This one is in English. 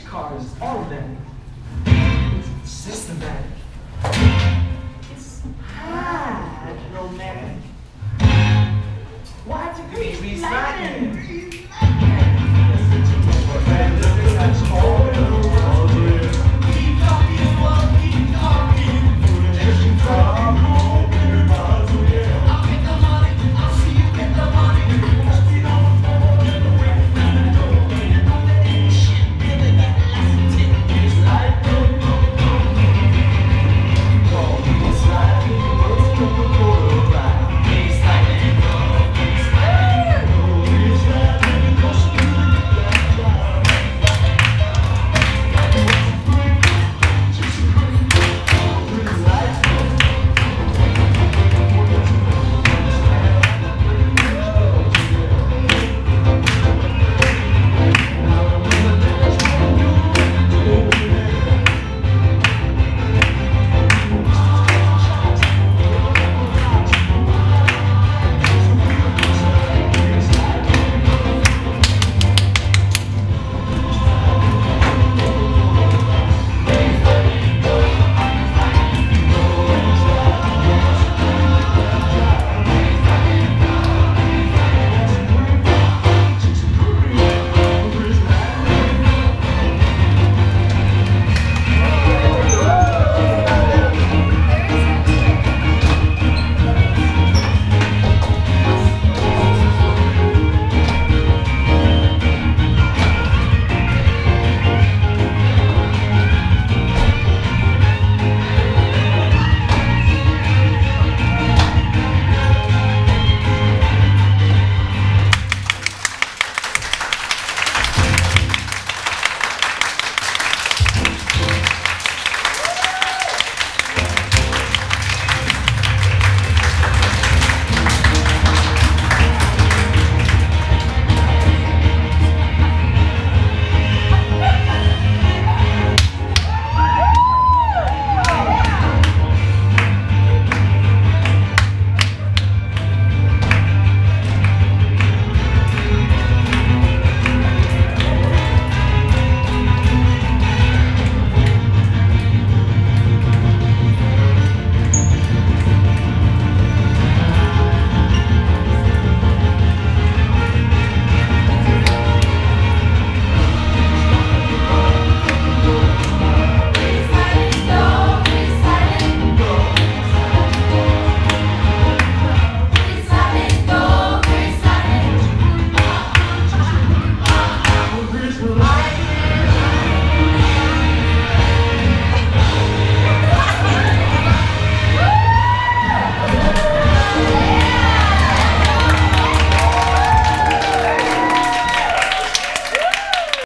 cars, all of them. It's systematic.